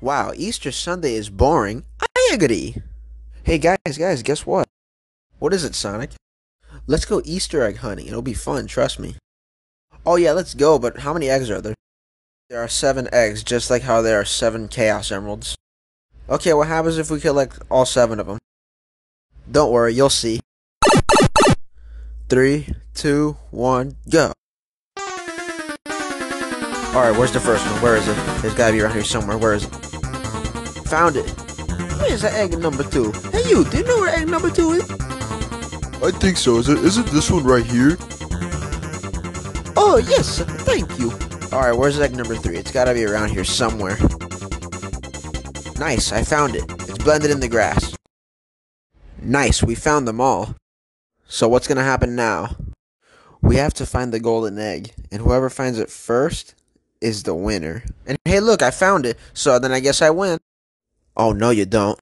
Wow, Easter Sunday is boring. I agree. Hey guys, guys, guess what? What is it, Sonic? Let's go Easter egg hunting. It'll be fun, trust me. Oh yeah, let's go, but how many eggs are there? There are seven eggs, just like how there are seven Chaos Emeralds. Okay, what happens if we collect all seven of them? Don't worry, you'll see. Three, two, one, go. Alright, where's the first one? Where is it? There's gotta be around here somewhere. Where is it? Found it. Where's the egg number two? Hey you, do you know where egg number two is? I think so. Is it? Is it this one right here? Oh, yes, thank you. Alright, where's egg number three? It's gotta be around here somewhere. Nice, I found it. It's blended in the grass. Nice, we found them all. So what's gonna happen now? We have to find the golden egg, and whoever finds it first is the winner. And hey, look, I found it, so then I guess I win. Oh, no, you don't.